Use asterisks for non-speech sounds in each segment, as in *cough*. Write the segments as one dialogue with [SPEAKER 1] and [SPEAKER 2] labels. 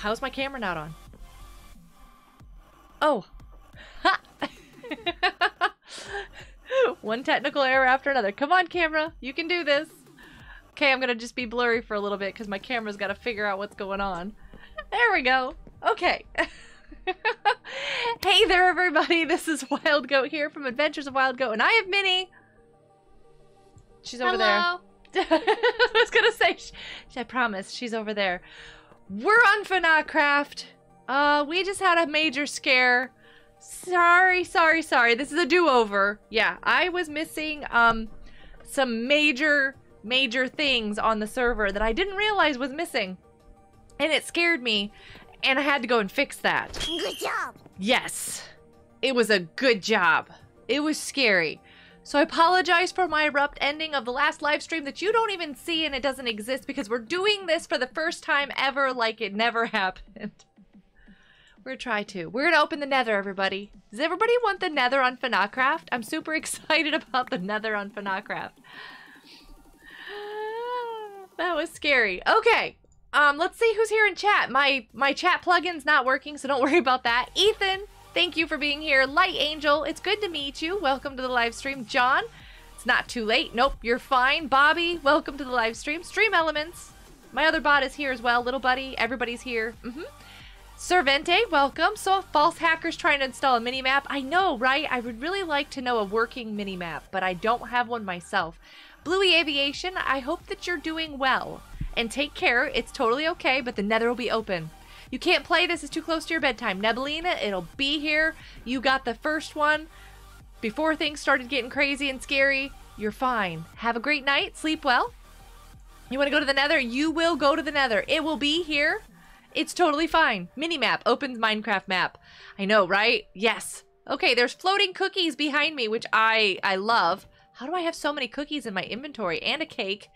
[SPEAKER 1] how's my camera not on? Oh. *laughs* One technical error after another. Come on, camera. You can do this. Okay, I'm gonna just be blurry for a little bit because my camera's got to figure out what's going on. There we go. Okay. *laughs* hey there, everybody. This is Wild Goat here from Adventures of Wild Goat, and I have Minnie. She's over
[SPEAKER 2] Hello.
[SPEAKER 1] there. *laughs* I was gonna say, sh- I promise, she's over there. We're on FNACraft. Uh, we just had a major scare. Sorry, sorry, sorry. This is a do-over. Yeah, I was missing um some major, major things on the server that I didn't realize was missing. And it scared me, and I had to go and fix that.
[SPEAKER 2] Good job.
[SPEAKER 1] Yes. It was a good job. It was scary. So I apologize for my abrupt ending of the last live stream that you don't even see and it doesn't exist because we're doing this for the first time ever like it never *laughs* happened. We're gonna try to. We're gonna open the nether, everybody. Does everybody want the nether on FNACraft? I'm super *laughs* excited about the nether on FNACraft. *sighs* That was scary. Okay. Um, let's see who's here in chat. My my chat plugin's not working, so don't worry about that. Ethan, thank you for being here. Light Angel, it's good to meet you. Welcome to the live stream. John, it's not too late. Nope, you're fine. Bobby, welcome to the live stream. Stream Elements, my other bot is here as well. Little Buddy, everybody's here. Mm-hmm. Servente, welcome. So, false hackers trying to install a mini map. I know, right? I would really like to know a working mini map, but I don't have one myself. Bluey Aviation, I hope that you're doing well. And take care. It's totally okay, but the nether will be open. You can't play this, it's too close to your bedtime. Nebelina, it'll be here. You got the first one before things started getting crazy and scary. You're fine. Have a great night. Sleep well. You want to go to the nether? You will go to the nether. It will be here. It's totally fine. Minimap opens Minecraft map. I know, right? Yes. Okay, there's floating cookies behind me, which I I love. How do I have so many cookies in my inventory and a cake?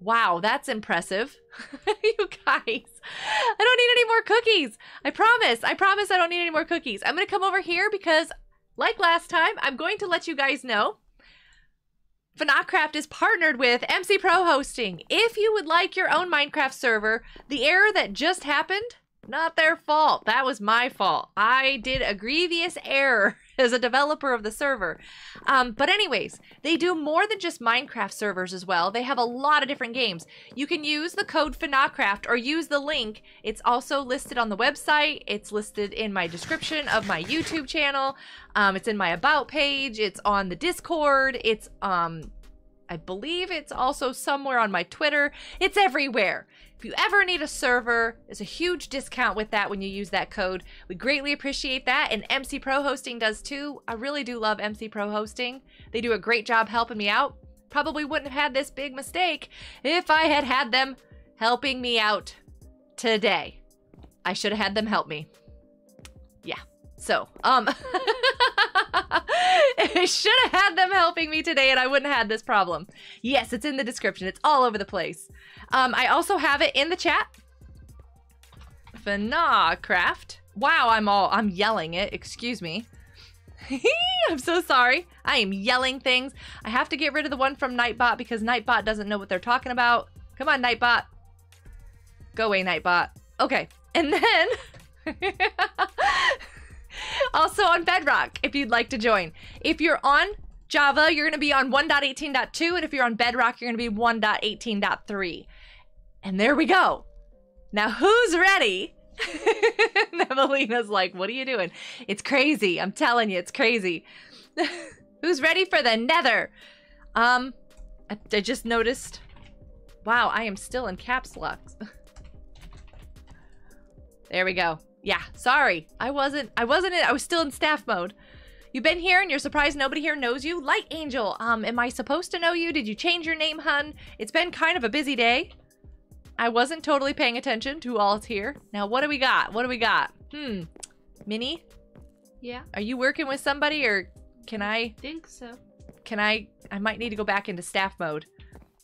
[SPEAKER 1] Wow, that's impressive. *laughs* you guys, I don't need any more cookies. I promise. I promise I don't need any more cookies. I'm going to come over here because like last time, I'm going to let you guys know FNACraft is partnered with MC Pro Hosting. If you would like your own Minecraft server, the error that just happened, not their fault. That was my fault. I did a grievous error *laughs* *laughs* as a developer of the server. Um, but anyways, they do more than just Minecraft servers as well. They have a lot of different games. You can use the code FNACraft or use the link. It's also listed on the website. It's listed in my description of my YouTube channel. Um, it's in my about page. It's on the Discord. It's um, I believe it's also somewhere on my Twitter. It's everywhere. If you ever need a server, there's a huge discount with that when you use that code. We greatly appreciate that, and MC Pro Hosting does too. I really do love MC Pro Hosting. They do a great job helping me out. Probably wouldn't have had this big mistake if I had had them helping me out today. I should have had them help me. Yeah. So, um, *laughs* I should have had them helping me today and I wouldn't have had this problem. Yes, it's in the description. It's all over the place. Um, I also have it in the chat. FNACraft. Wow, I'm all, I'm yelling it. Excuse me. *laughs* I'm so sorry. I am yelling things. I have to get rid of the one from Nightbot because Nightbot doesn't know what they're talking about. Come on, Nightbot. Go away, Nightbot. Okay. And then... *laughs* also on Bedrock, if you'd like to join. If you're on Java, you're going to be on 1.18.2, and if you're on Bedrock, you're going to be 1.18.3. And there we go. Now, who's ready? *laughs* Nevelina's like, what are you doing? It's crazy. I'm telling you, it's crazy. *laughs* who's ready for the nether? Um, I, I just noticed. Wow, I am still in caps lock. *laughs* there we go. Yeah, sorry. I wasn't I wasn't in I was still in staff mode. You've been here and you're surprised nobody here knows you? Light Angel, um, am I supposed to know you? Did you change your name, hun? It's been kind of a busy day. I wasn't totally paying attention to all all's here. Now, what do we got? What do we got? Hmm. Minnie?
[SPEAKER 2] Yeah,
[SPEAKER 1] Are you working with somebody or can I
[SPEAKER 2] think so.
[SPEAKER 1] can I I might need to go back into staff mode.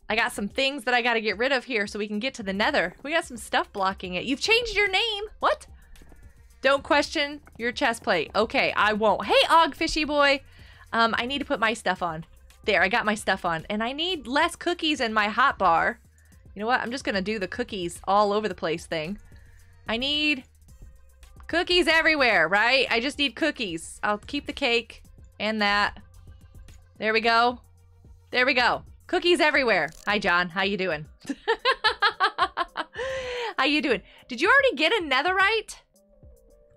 [SPEAKER 1] I got some things that I got to get rid of here so we can get to the nether. We got some stuff blocking it. You've changed your name. What? Don't question your chest plate. Okay, I won't. Hey, Og Fishy Boy. Um, I need to put my stuff on. There, I got my stuff on. And I need less cookies in my hot bar. You know what? I'm just going to do the cookies all over the place thing. I need cookies everywhere, right? I just need cookies. I'll keep the cake and that. There we go. There we go. Cookies everywhere. Hi, John. How you doing? *laughs* How you doing? Did you already get a netherite?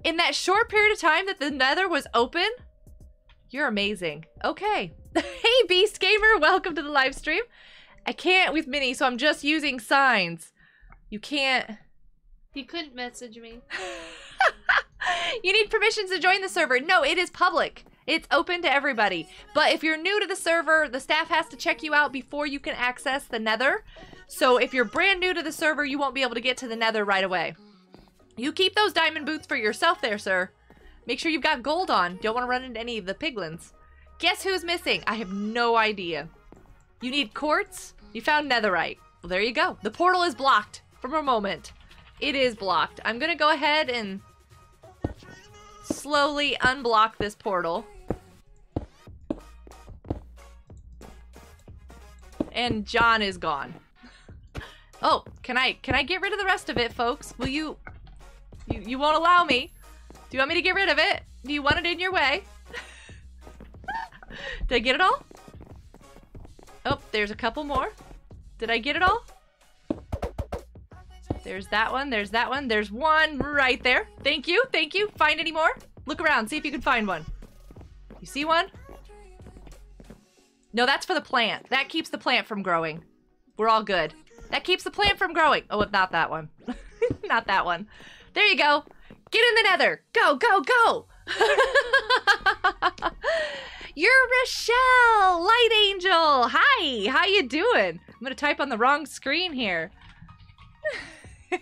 [SPEAKER 1] In that short period of time that the nether was open? You're amazing. Okay. *laughs* hey, Beast Gamer. Welcome to the live stream. I can't with Minnie, so I'm just using signs. You can't...
[SPEAKER 2] You couldn't message me. *laughs*
[SPEAKER 1] you need permissions to join the server. No, it is public. It's open to everybody. But if you're new to the server, the staff has to check you out before you can access the nether. So if you're brand new to the server, you won't be able to get to the nether right away. You keep those diamond boots for yourself there, sir. Make sure you've got gold on. Don't want to run into any of the piglins. Guess who's missing? I have no idea. You need quartz? You found netherite. Well, there you go. The portal is blocked for a moment. It is blocked. I'm going to go ahead and slowly unblock this portal. And John is gone. *laughs* Oh, can I can I get rid of the rest of it, folks? Will you you you won't allow me? Do you want me to get rid of it? Do you want it in your way? *laughs* Did I get it all? Oh, there's a couple more. Did I get it all? There's that one, there's that one, there's one right there. Thank you, thank you. Find any more? Look around, see if you can find one. You see one? No, that's for the plant. That keeps the plant from growing. We're all good. That keeps the plant from growing. Oh, not that one. *laughs* not that one. There you go. Get in the nether. Go, go, go. *laughs* You're Rochelle, Light Angel. Hi, how you doing? I'm gonna type on the wrong screen here. *laughs* hey,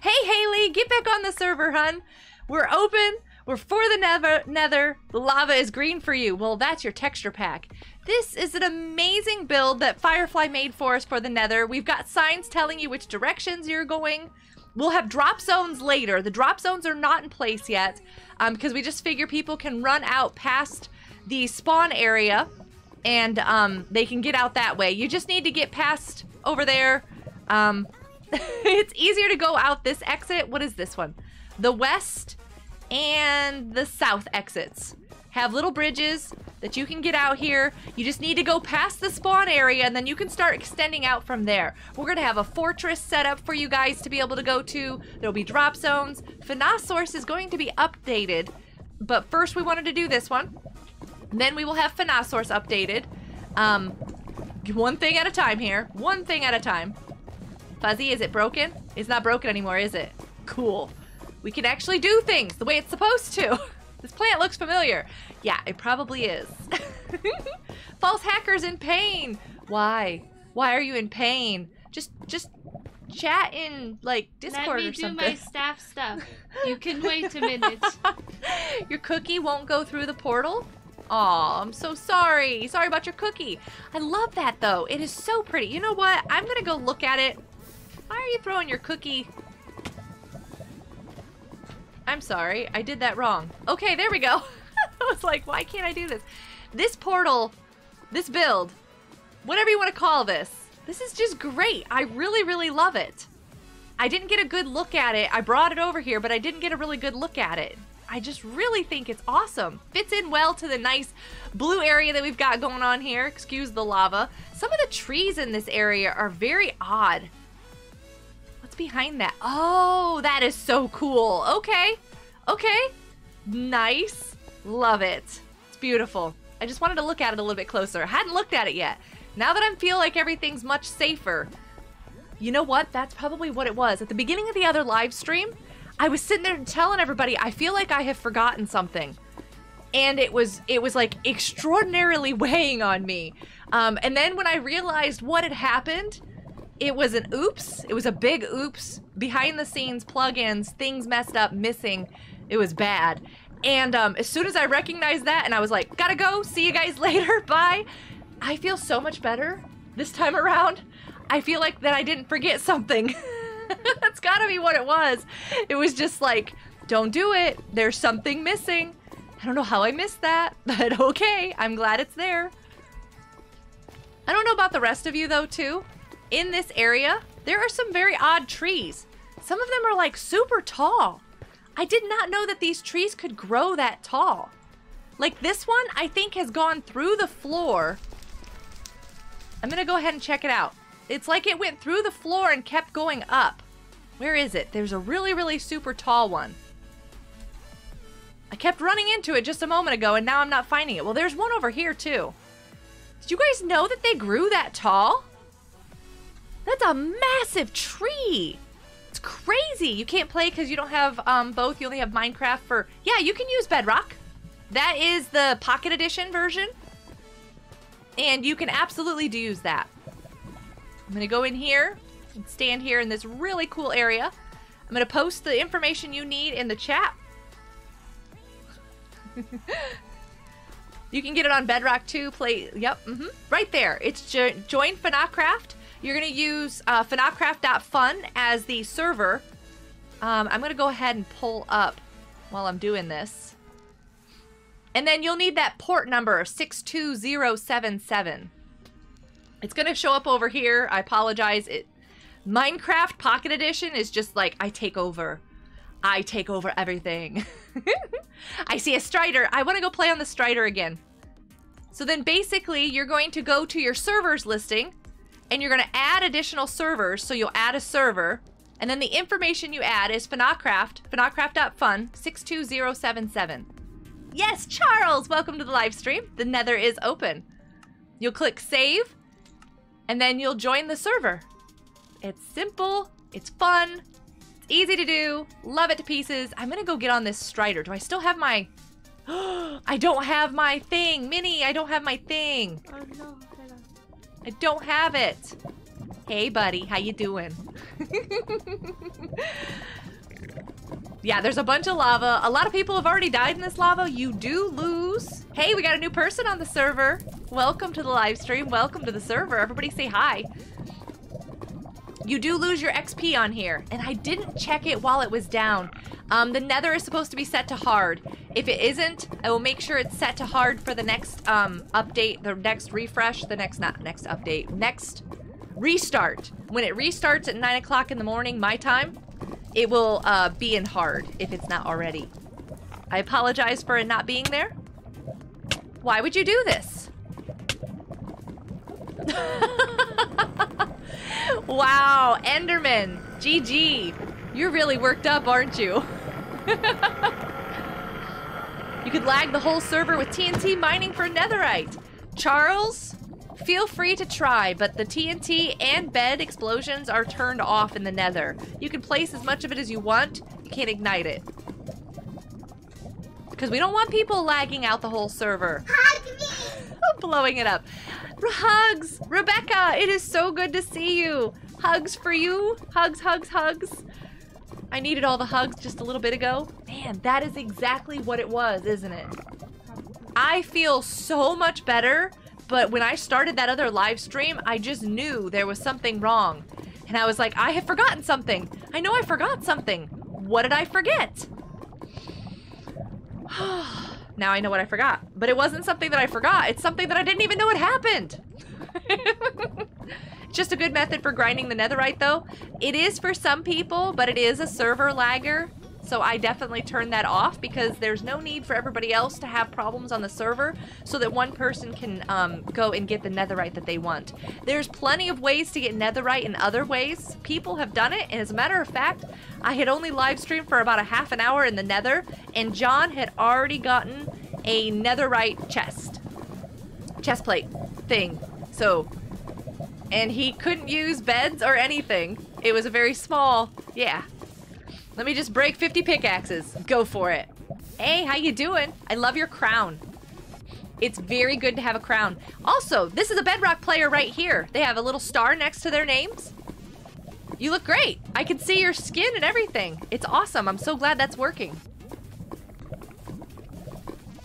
[SPEAKER 1] Haley, get back on the server, hun. We're open. We're for the nether. nether. The lava is green for you. Well, that's your texture pack. This is an amazing build that Firefly made for us for the nether. We've got signs telling you which directions you're going. We'll have drop zones later. The drop zones are not in place yet um, because we just figure people can run out past the spawn area and um, they can get out that way. You just need to get past over there. Um, *laughs* it's easier to go out this exit. What is this one? The west and the south exits have little bridges that you can get out here. You just need to go past the spawn area and then you can start extending out from there. We're going to have a fortress set up for you guys to be able to go to. There'll be drop zones. FNAF Source is going to be updated, but first we wanted to do this one. Then we will have FNAF Source updated. Um, one thing at a time here. One thing at a time. Fuzzy, is it broken? It's not broken anymore, is it? Cool. We can actually do things the way it's supposed to. *laughs* This plant looks familiar. Yeah, it probably is. *laughs* False hackers in pain. Why? Why are you in pain? Just, just chat in like Discord or something.
[SPEAKER 2] Let me do my staff stuff. You can *laughs* wait a minute. *laughs*
[SPEAKER 1] your cookie won't go through the portal? Aw, I'm so sorry. Sorry about your cookie. I love that though. It is so pretty. You know what? I'm gonna go look at it. Why are you throwing your cookie? I'm sorry. I did that wrong. Okay, there we go. *laughs* I was like, why can't I do this? This portal, this build, whatever you want to call this, this is just great. I really, really love it. I didn't get a good look at it. I brought it over here, but I didn't get a really good look at it. I just really think it's awesome. Fits in well to the nice blue area that we've got going on here. Excuse the lava. Some of the trees in this area are very odd. What's behind that? Oh, that is so cool. Okay. Okay. Nice. Love it. It's beautiful. I just wanted to look at it a little bit closer. I hadn't looked at it yet. Now that I feel like everything's much safer, you know what? That's probably what it was. At the beginning of the other live stream, I was sitting there telling everybody I feel like I have forgotten something. And it was it was like extraordinarily *laughs* weighing on me. Um, and then when I realized what had happened, it was an oops. It was a big oops. Behind the scenes plugins, things messed up, missing. It was bad. And um, as soon as I recognized that and I was like, gotta go, see you guys *laughs* later, bye. I feel so much better this time around. I feel like that I didn't forget something. *laughs* That's gotta be what it was. It was just like, don't do it. There's something missing. I don't know how I missed that, *laughs* but okay. I'm glad it's there. I don't know about the rest of you though, too. In this area, there are some very odd trees. Some of them are like super tall. I did not know that these trees could grow that tall. Like this one, I think has gone through the floor. I'm gonna go ahead and check it out. It's like it went through the floor and kept going up. Where is it? There's a really, really super tall one. I kept running into it just a moment ago and now I'm not finding it. Well, there's one over here too. Did you guys know that they grew that tall? That's a massive tree. It's crazy. You can't play because you don't have um, both. You only have Minecraft for... Yeah, you can use Bedrock. That is the Pocket Edition version. And you can absolutely use that. I'm going to go in here and stand here in this really cool area. I'm going to post the information you need in the chat. *laughs* you can get it on Bedrock too. Play, yep, mm -hmm, right there. It's jo join FNACraft. You're going to use uh, fnacraft.fun as the server. Um, I'm going to go ahead and pull up while I'm doing this. And then you'll need that port number, 62077. It's going to show up over here. I apologize. It Minecraft Pocket Edition is just like, I take over. I take over everything. *laughs* I see a Strider. I want to go play on the Strider again. So then basically, you're going to go to your servers listing, and you're going to add additional servers. So you'll add a server, and then the information you add is FNACraft, fnacraft.fun, 62077. Yes, Charles, welcome to the live stream. The nether is open. You'll click save, and then you'll join the server. It's simple, it's fun, it's easy to do, love it to pieces. I'm gonna go get on this Strider. Do I still have my... *gasps* I don't have my thing. Minnie, I don't have my thing.
[SPEAKER 2] Oh no,
[SPEAKER 1] I don't have it. Hey, buddy, how you doing? Yeah, there's a bunch of lava. A lot of people have already died in this lava. You do lose. Hey, we got a new person on the server. Welcome to the live stream. Welcome to the server. Everybody say hi. You do lose your XP on here, and I didn't check it while it was down. Um, the nether is supposed to be set to hard. If it isn't, I will make sure it's set to hard for the next um, update, the next refresh, the next, not next update, next restart. When it restarts at 9 o'clock in the morning, my time, it will uh, be in hard if it's not already. I apologize for it not being there. Why would you do this? *laughs* wow, Enderman, GG. You're really worked up, aren't you? *laughs* you could lag the whole server with TNT mining for netherite. Charles, Feel free to try, but the TNT and bed explosions are turned off in the nether. You can place as much of it as you want, you can't ignite it. Because we don't want people lagging out the whole server. *laughs* Blowing it up. Hugs! Rebecca, it is so good to see you. Hugs for you. Hugs, hugs, hugs. I needed all the hugs just a little bit ago. Man, that is exactly what it was, isn't it? I feel so much better but when I started that other live stream, I just knew there was something wrong. And I was like, I have forgotten something. I know I forgot something. What did I forget? *sighs* *sighs* *sighs* now I know what I forgot. But it wasn't something that I forgot. It's something that I didn't even know had happened. *laughs* Just a good method for grinding the netherite though. It is for some people, but it is a server lagger. So I definitely turned that off because there's no need for everybody else to have problems on the server so that one person can um, go and get the netherite that they want. There's plenty of ways to get netherite in other ways. People have done it, and as a matter of fact, I had only live streamed for about a half an hour in the nether, and John had already gotten a netherite chest. Chest plate thing. So, and he couldn't use beds or anything. It was a very small, yeah, let me just break 50 pickaxes. Go for it. Hey, how you doing? I love your crown. It's very good to have a crown. Also, this is a Bedrock player right here. They have a little star next to their names. You look great. I can see your skin and everything. It's awesome. I'm so glad that's working.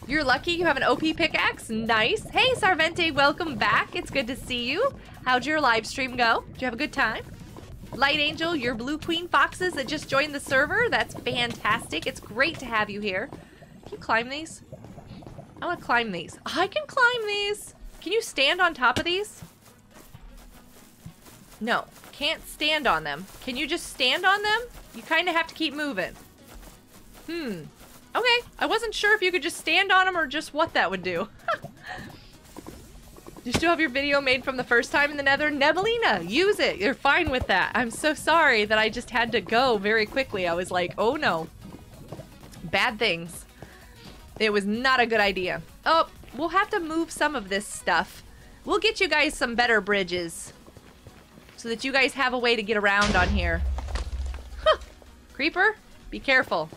[SPEAKER 1] You're lucky you have an OP pickaxe. Nice. Hey, Sarvente, welcome back. It's good to see you. How'd your live stream go? Did you have a good time? Light Angel, your Blue Queen Foxes that just joined the server. That's fantastic. It's great to have you here. Can you climb these? I want to climb these. I can climb these. Can you stand on top of these? No, can't stand on them. Can you just stand on them? You kind of have to keep moving. Hmm. Okay, I wasn't sure if you could just stand on them or just what that would do. You still have your video made from the first time in the nether? Nebelina, use it. You're fine with that. I'm so sorry that I just had to go very quickly. I was like, oh no. Bad things. It was not a good idea. Oh, we'll have to move some of this stuff. We'll get you guys some better bridges. So that you guys have a way to get around on here. Huh. Creeper, be careful.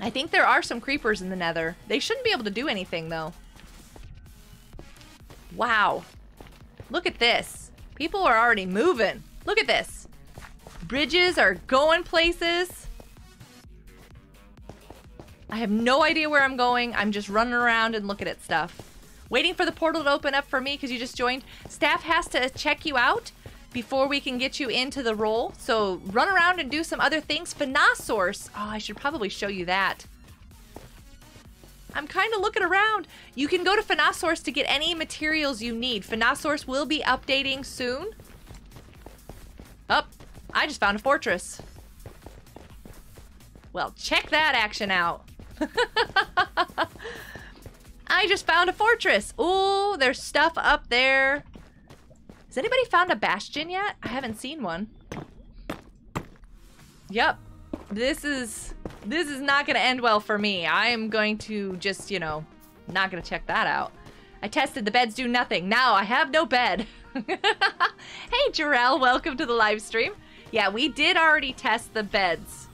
[SPEAKER 1] I think there are some creepers in the nether. They shouldn't be able to do anything, though. Wow. Look at this. People are already moving. Look at this. Bridges are going places. I have no idea where I'm going. I'm just running around and looking at stuff. Waiting for the portal to open up for me because you just joined. Staff has to check you out before we can get you into the role. So run around and do some other things. Phenosaurus. Oh, I should probably show you that. I'm kind of looking around. You can go to Phenosaurus to get any materials you need. Phenosaurus will be updating soon. Up. Oh, I just found a fortress. Well, check that action out. *laughs* I just found a fortress. Oh, there's stuff up there. Has anybody found a bastion yet? I haven't seen one. Yep. This is this is not going to end well for me. I am going to just, you know, not going to check that out. I tested the beds do nothing. Now I have no bed. *laughs* hey, Jarell, welcome to the live stream. Yeah, we did already test the beds.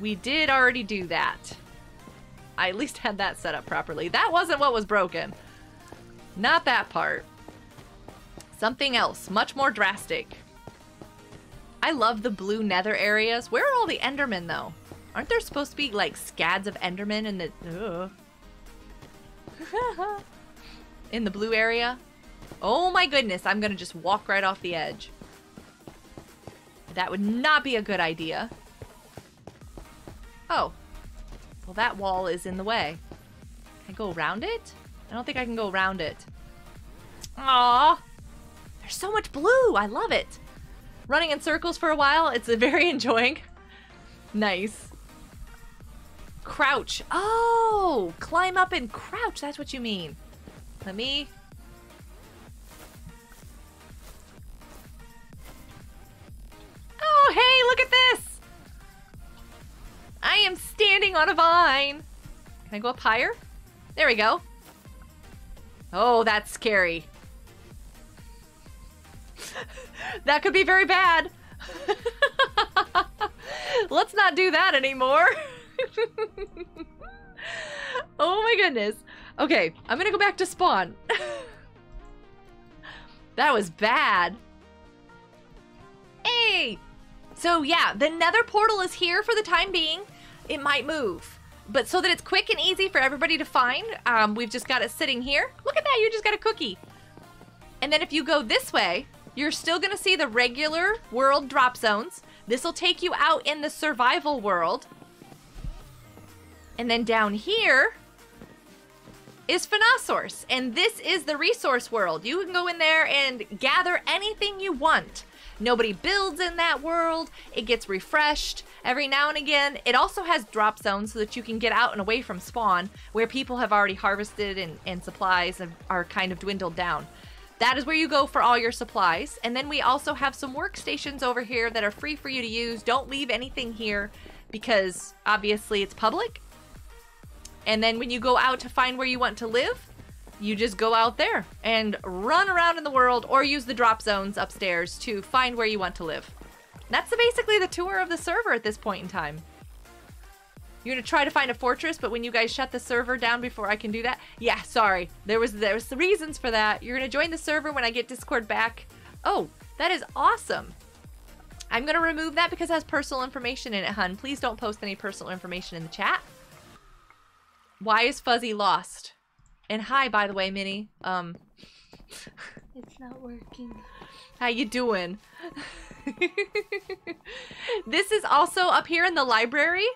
[SPEAKER 1] We did already do that. I at least had that set up properly. That wasn't what was broken. Not that part. Something else, much more drastic. I love the blue nether areas. Where are all the endermen, though? Aren't there supposed to be, like, scads of endermen in the... *laughs* in the blue area? Oh my goodness, I'm gonna just walk right off the edge. That would not be a good idea. Oh. Well, that wall is in the way. Can I go around it? I don't think I can go around it. Aww. There's so much blue. I love it. Running in circles for a while. It's very *laughs* enjoying. Nice. Crouch. Oh, climb up and crouch. That's what you mean. Let me... Oh, hey, look at this. I am standing on a vine. Can I go up higher? There we go. Oh, that's scary. *laughs* that could be very bad. *laughs* Let's not do that anymore. *laughs* oh my goodness. Okay, I'm gonna go back to spawn. that was bad. Hey! So yeah, the nether portal is here for the time being. It might move. But so that it's quick and easy for everybody to find, um, we've just got it sitting here. Look at that, you just got a cookie. And then if you go this way, you're still going to see the regular world drop zones. This will take you out in the survival world. And then down here is Phenosaurus. And this is the resource world. You can go in there and gather anything you want. Nobody builds in that world. It gets refreshed every now and again. It also has drop zones so that you can get out and away from spawn where people have already harvested and, and supplies are kind of dwindled down. That is where you go for all your supplies. And then we also have some workstations over here that are free for you to use. Don't leave anything here because obviously it's public. And then when you go out to find where you want to live, you just go out there and run around in the world or use the drop zones upstairs to find where you want to live. That's basically the tour of the server at this point in time. You're gonna try to find a fortress, but when you guys shut the server down before I can do that, yeah, sorry. There was there was the reasons for that. You're gonna join the server when I get Discord back. Oh, that is awesome. I'm gonna remove that because it has personal information in it, hun. Please don't post any personal information in the chat. Why is Fuzzy lost? And hi, by the way, Minnie. Um,
[SPEAKER 2] it's not working.
[SPEAKER 1] How you doing? *laughs* this is also up here in the library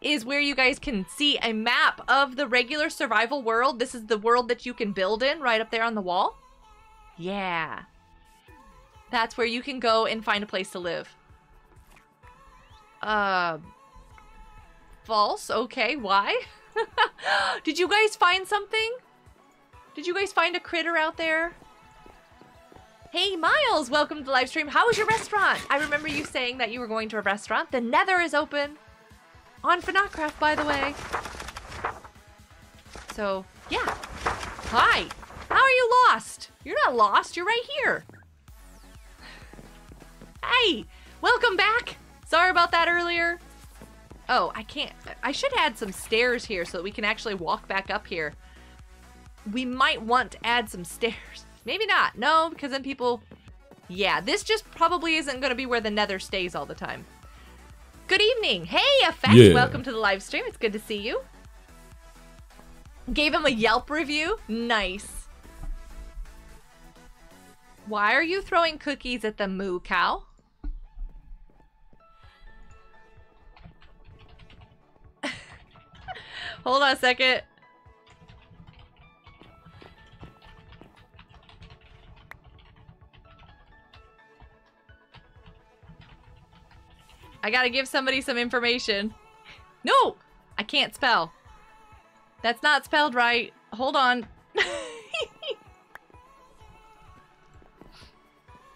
[SPEAKER 1] is where you guys can see a map of the regular survival world. This is the world that you can build in right up there on the wall. Yeah. That's where you can go and find a place to live. Uh, false. Okay, why? *laughs* Did you guys find something? Did you guys find a critter out there? Hey, Miles, welcome to the live stream. How was your restaurant? I remember you saying that you were going to a restaurant. The Nether is open on FNACraft, by the way. So, yeah. Hi. How are you lost? You're not lost. You're right here. Hey, welcome back. Sorry about that earlier. Oh, I can't. I should add some stairs here so that we can actually walk back up here. We might want to add some stairs. *laughs* Maybe not. No, because then people... Yeah, this just probably isn't going to be where the nether stays all the time. Good evening. Hey, Effect.
[SPEAKER 3] Yeah.
[SPEAKER 1] Welcome to the live stream. It's good to see you. Gave him a Yelp review. Nice. Why are you throwing cookies at the moo cow? *laughs* Hold on a second. I gotta give somebody some information. No! I can't spell. That's not spelled right. Hold on. *laughs*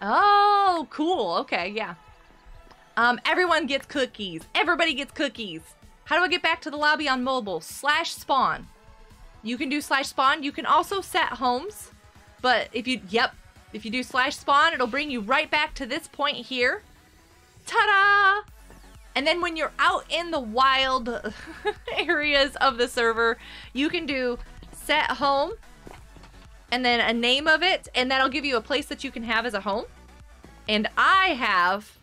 [SPEAKER 1] oh, cool. Okay, yeah. Um, everyone gets cookies. Everybody gets cookies. How do I get back to the lobby on mobile? Slash spawn. You can do slash spawn. You can also set homes. But if you, yep, if you do slash spawn, it'll bring you right back to this point here. Ta-da! And then when you're out in the wild *laughs* areas of the server, you can do set home and then a name of it, and that'll give you a place that you can have as a home. And I have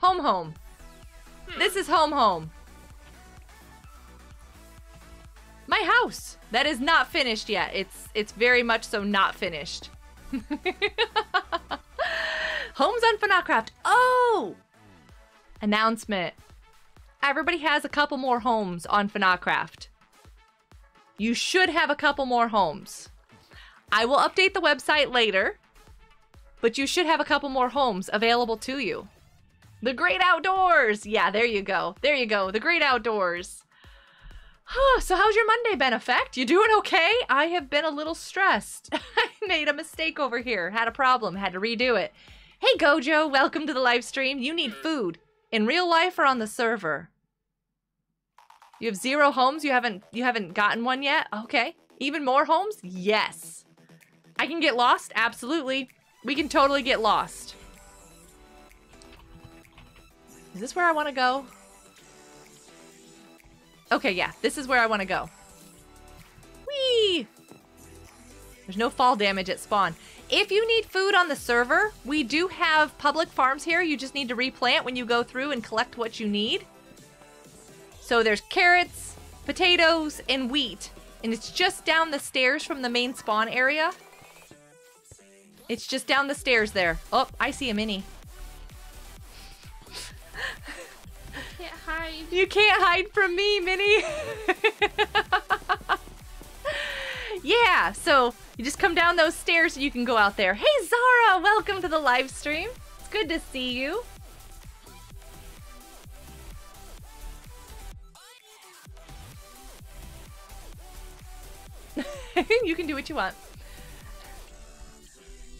[SPEAKER 1] home home. Hmm. This is home home. My house that is not finished yet. It's it's very much so not finished. *laughs* Homes on FNACraft. Oh! Announcement. Everybody has a couple more homes on FNACraft. You should have a couple more homes. I will update the website later, but you should have a couple more homes available to you. The great outdoors. Yeah, there you go. There you go. The great outdoors. so how's your Monday been, Effect? You doing okay? I have been a little stressed. *laughs* I made a mistake over here. Had a problem. Had to redo it. Hey, Gojo. Welcome to the live stream. You need food. In real life or on the server? You have zero homes? You haven't you haven't gotten one yet? Okay. Even more homes? Yes. I can get lost? Absolutely. We can totally get lost. Is this where I want to go? Okay, yeah. This is where I want to go. Whee! There's no fall damage at spawn. If you need food on the server, we do have public farms here. You just need to replant when you go through and collect what you need. So there's carrots, potatoes, and wheat. And it's just down the stairs from the main spawn area. It's just down the stairs there. Oh, I see a mini.
[SPEAKER 2] Can't hide.
[SPEAKER 1] You can't hide from me, Minnie. *laughs* yeah, so you just come down those stairs and you can go out there. Hey, Zara, welcome to the live stream. It's good to see you. *laughs* you can do what you want.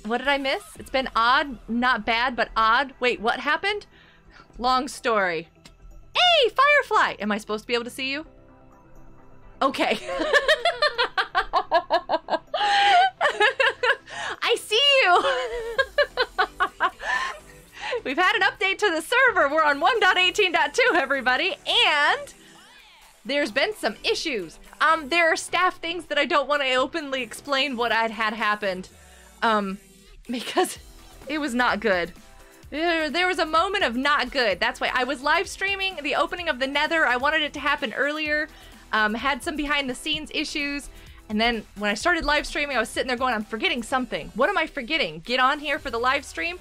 [SPEAKER 1] What did I miss? It's been odd, not bad, but odd. Wait, what happened? Long story. Hey, Firefly! Am I supposed to be able to see you? Okay. *laughs* I see you! We've had an update to the server. We're on 1.18.2, everybody, and there's been some issues. Um, there are staff things that I don't want to openly explain what I'd had happened. Um, because it was not good. There, was a moment of not good. That's why I was live streaming the opening of the Nether. I wanted it to happen earlier. Um, had some behind the scenes issues. And then when I started live streaming, I was sitting there going, I'm forgetting something. What am I forgetting? Get on here for the live stream.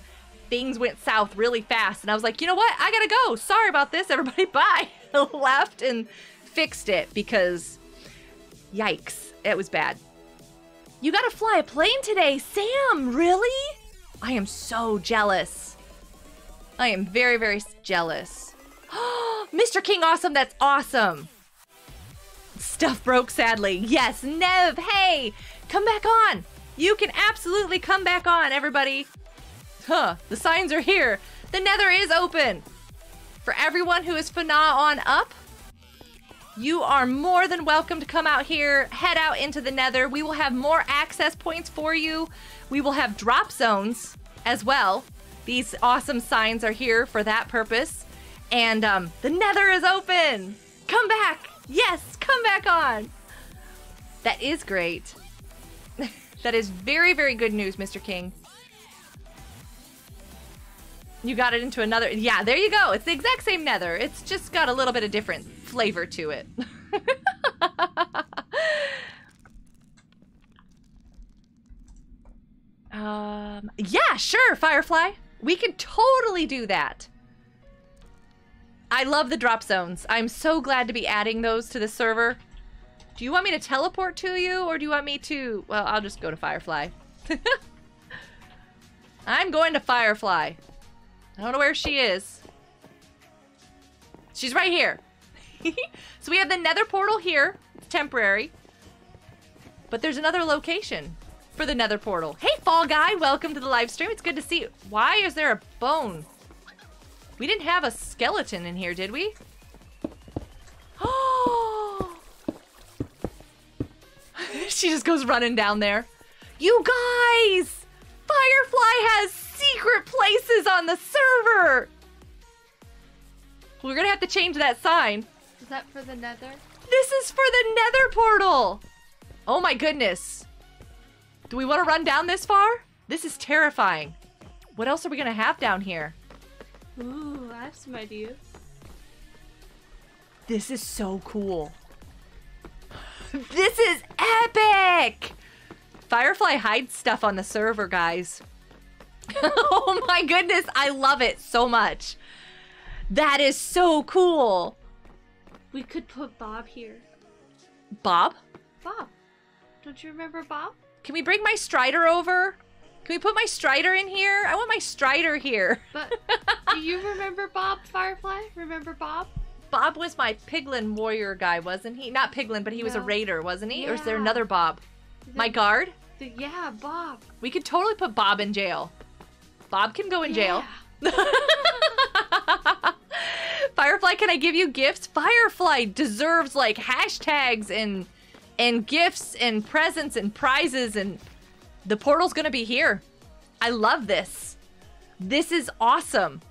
[SPEAKER 1] Things went south really fast. And I was like, you know what? I gotta go. Sorry about this, everybody. *laughs* Bye. *laughs* Left and fixed it because yikes. It was bad. You gotta fly a plane today. Sam, really? I am so jealous. I am very, very jealous. *gasps* Mr. King Awesome, that's awesome. Stuff broke sadly. Yes, Nev, hey, come back on. You can absolutely come back on, everybody. Huh, the signs are here. The nether is open. For everyone who is Fana on up, you are more than welcome to come out here, head out into the nether. We will have more access points for you. We will have drop zones as well. These awesome signs are here for that purpose. And um, the nether is open. Come back. Yes, come back on. That is great. *laughs* that is very, very good news, Mr. King. You got it into another. Yeah, there you go. It's the exact same nether. It's just got a little bit of different flavor to it. *laughs* um, yeah, sure, Firefly. We can totally do that. I love the drop zones. I'm so glad to be adding those to the server. Do you want me to teleport to you or do you want me to... Well, I'll just go to Firefly. *laughs* I'm going to Firefly. I don't know where she is. She's right here. *laughs* so we have the nether portal here. It's temporary. But there's another location for the nether portal. Hey, Fall Guy. Welcome to the live stream. It's good to see you. Why is there a bone? We didn't have a skeleton in here, did we? Oh! *gasps* she just goes running down there. You guys! Firefly has secret places on the server! We're gonna have to change that sign.
[SPEAKER 2] Is that for the nether?
[SPEAKER 1] This is for the nether portal! Oh my goodness. Do we want to run down this far? This is terrifying. What else are we gonna have down here?
[SPEAKER 2] Ooh, I have some ideas.
[SPEAKER 1] This is so cool. This is epic! Firefly hides stuff on the server, guys. *laughs* oh my goodness, I love it so much. That is so cool.
[SPEAKER 2] We could put Bob here.
[SPEAKER 1] Bob?
[SPEAKER 2] Bob. Don't you remember Bob?
[SPEAKER 1] Can we bring my Strider over? Can we put my Strider in here? I want my Strider here.
[SPEAKER 2] But do you remember Bob Firefly? Remember Bob?
[SPEAKER 1] Bob was my Piglin warrior guy, wasn't he? Not Piglin, but he was a raider, wasn't he? Or is there another Bob? My guard?
[SPEAKER 2] the- yeah, Bob.
[SPEAKER 1] We could totally put Bob in jail. Bob can go in jail. *laughs* Firefly, can I give you gifts? Firefly deserves like hashtags and and gifts and presents and prizes and the portal's gonna be here. I love this. This is awesome.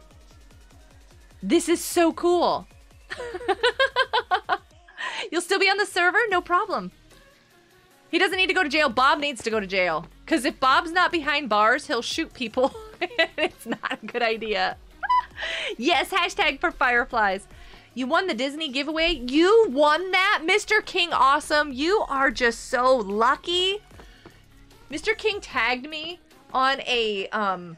[SPEAKER 1] This is so cool. *laughs* You'll still be on the server? No problem. He doesn't need to go to jail. Bob needs to go to jail. Because if Bob's not behind bars, he'll shoot people. *laughs* it's not a good idea. *laughs* yes, hashtag for fireflies. You won the Disney giveaway. You won that, Mr. King Awesome. You are just so lucky. Mr. King tagged me on a um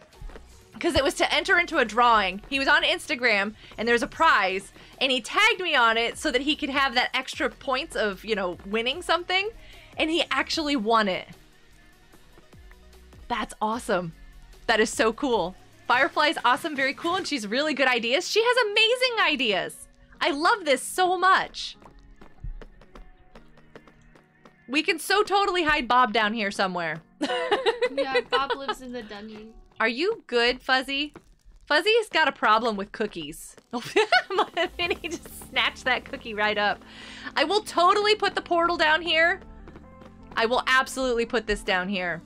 [SPEAKER 1] because it was to enter into a drawing. He was on Instagram and there's a prize and he tagged me on it so that he could have that extra points of, you know, winning something and he actually won it. That's awesome. That is so cool. Firefly's awesome, very cool, and she's really good ideas. She has amazing ideas. I love this so much. We can so totally hide Bob down here somewhere. *laughs*
[SPEAKER 2] Yeah, Bob *laughs* lives in the dungeon.
[SPEAKER 1] Are you good, Fuzzy? Fuzzy's got a problem with cookies. *laughs* and he just snatched that cookie right up. I will totally put the portal down here. I will absolutely put this down here.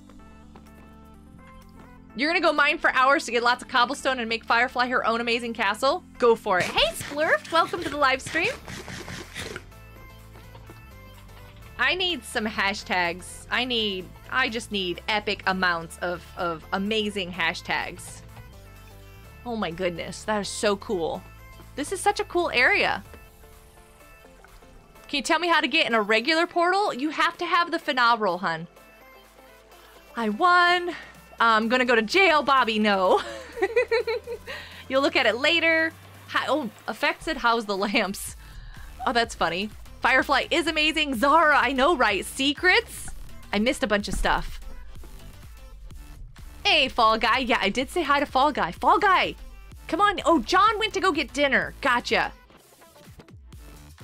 [SPEAKER 1] You're gonna go mine for hours to get lots of cobblestone and make Firefly her own amazing castle? Go for it. Hey, Splurfed, welcome to the live stream. I need some hashtags. I need, I just need epic amounts of, of amazing hashtags. Oh my goodness, that is so cool. This is such a cool area. Can you tell me how to get in a regular portal? You have to have the finale roll, hun. I won. I'm gonna go to jail, Bobby. No. *laughs* You'll look at it later. Hi- oh, said, "How's the *laughs* lamps?" Oh, that's funny. Firefly is amazing. Zara, I know, right? Secrets. I missed a bunch of stuff. Hey, Fall Guy. Yeah, I did say hi to Fall Guy. Fall Guy, come on. Oh, John went to go get dinner. Gotcha.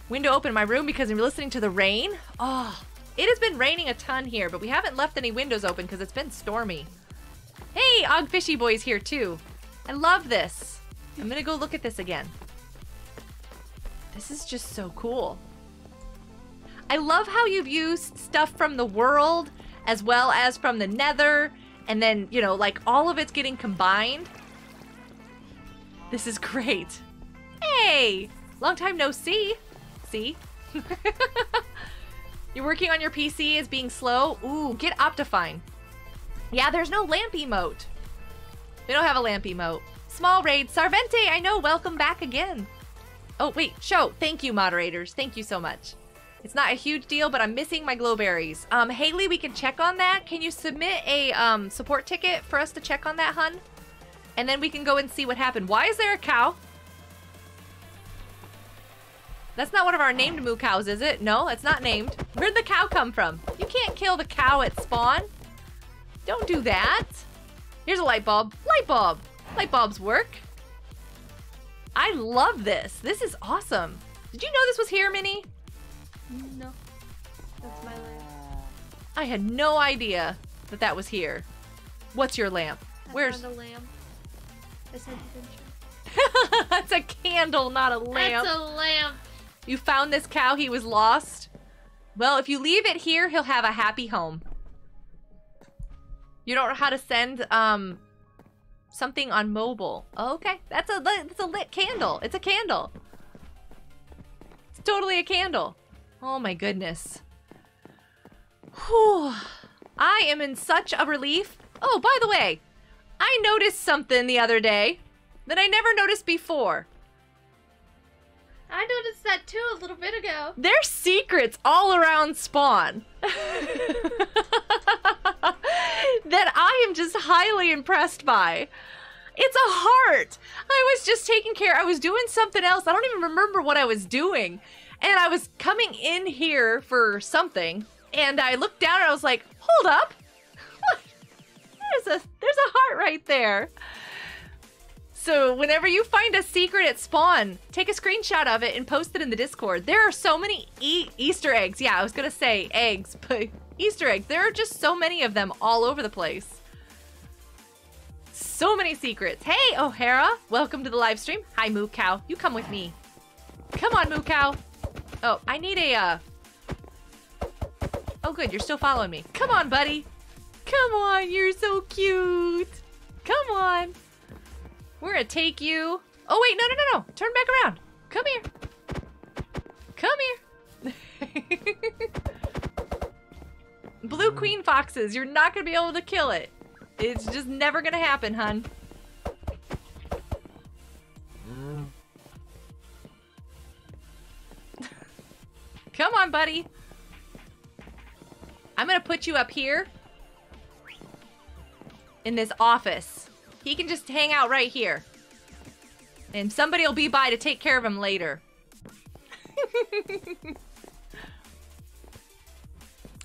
[SPEAKER 1] Window open in my room because I'm listening to the rain. Oh, it has been raining a ton here, but we haven't left any windows open because it's been stormy. Hey, Og Fishy Boy's here too. I love this. I'm gonna go look at this again. This is just so cool. I love how you've used stuff from the world as well as from the nether, and then, you know, like all of it's getting combined. This is great. Hey! Long time no see. See? *laughs* You're working on your PC as being slow? Ooh, get Optifine. Yeah, there's no lamp emote. We don't have a lamp emote. Small raid. Sarvente, I know. Welcome back again. Oh, wait. Show. Thank you, moderators. Thank you so much. It's not a huge deal, but I'm missing my glowberries. Um, Haley, we can check on that. Can you submit a um, support ticket for us to check on that, hun? And then we can go and see what happened. Why is there a cow? That's not one of our named moo cows, is it? No, it's not named. Where'd the cow come from? You can't kill the cow at spawn. Don't do that. Here's a light bulb. Light bulb. Light bulbs work. I love this. This is awesome. Did you know this was here, Minnie?
[SPEAKER 2] No. That's my lamp.
[SPEAKER 1] I had no idea that that was here. What's your lamp?
[SPEAKER 2] I
[SPEAKER 1] Where's...
[SPEAKER 2] found a lamp. I sent it in
[SPEAKER 1] That's a candle, not a lamp.
[SPEAKER 2] That's a lamp.
[SPEAKER 1] You found this cow, he was lost. Well, if you leave it here, he'll have a happy home. You don't know how to send um something on mobile. Okay, that's a that's a lit candle. It's a candle. It's totally a candle. Oh my goodness. Whew. I am in such a relief. Oh, by the way, I noticed something the other day that I never noticed before.
[SPEAKER 2] I noticed that too a little bit ago.
[SPEAKER 1] There's secrets all around Spawn *laughs* that I am just highly impressed by. It's a heart. I was just taking care. I was doing something else. I don't even remember what I was doing. And I was coming in here for something, and I looked down and I was like, "Hold up. there's a there's a heart right there." So whenever you find a secret at spawn, take a screenshot of it and post it in the Discord. There are so many e Easter eggs. Yeah, I was gonna say eggs, *laughs* but Easter eggs. There are just so many of them all over the place. So many secrets. Hey, O'Hara, welcome to the live stream. Hi, Moo Cow. You come with me. Come on, Moo Cow. Oh, I need a, uh... Oh, good, you're still following me. Come on, buddy. Come on, you're so cute. Come on. We're gonna take you. Oh wait, no, no, no, no. Turn back around. Come here. Come here. *laughs* Blue queen foxes. You're not gonna be able to kill it. It's just never gonna happen, hun. On, buddy. I'm gonna put you up here in this office. He can just hang out right here. And somebody will be by to take care of him later. *laughs*